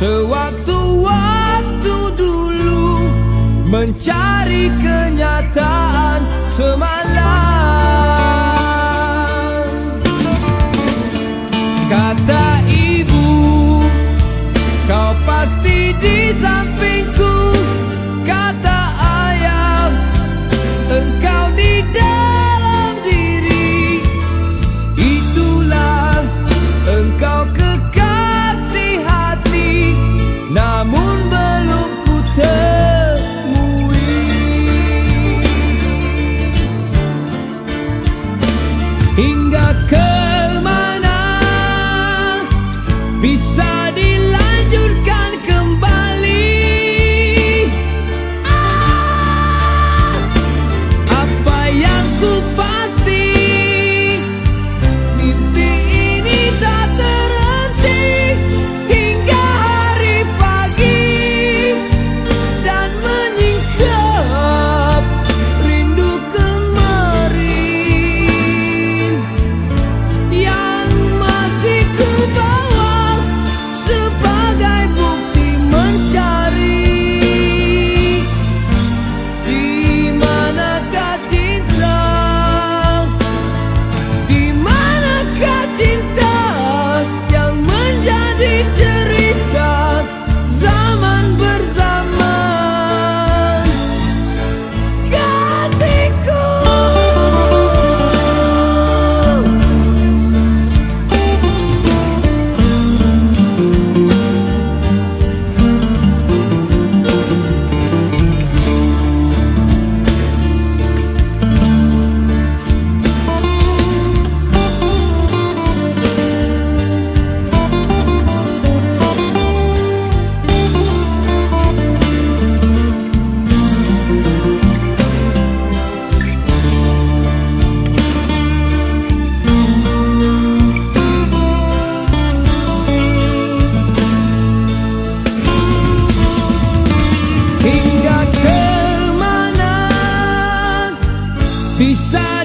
Sewaktu-waktu dulu mencari ke hingga ke mana bisa bisa